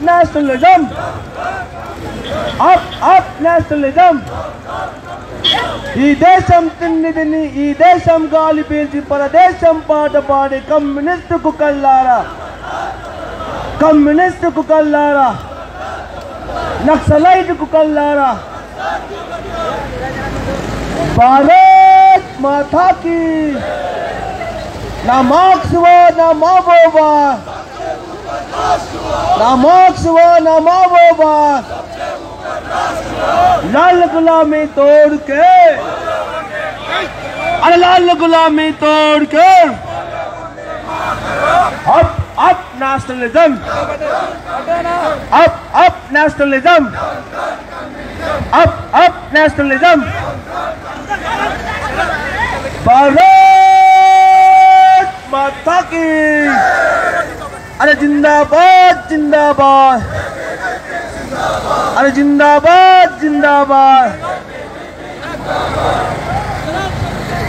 up nationalism! Up, up nationalism! ఈ దేశం తిండి తిని ఈ దేశం గాలి పీల్చి పరదేశం పాట పాడి కమ్యూనిస్టుకు కల్లారా కమ్యూనిస్టుకు కల్లారా నక్సలైట్కు కల్లారా భారత్ మాతాకి నా మార్క్స్ వా నా మాబోవా लाल गुलामी तोड़ के। अरे लाल गुलामी तोड़ के। अब अब नेशनलिज्म अब अब नेशनलिज्म अब अब नेशनलिज्म भारत अरे जिंदाबाद जिंदाबाद। अरे जिंदाबाद जिंदाबाद।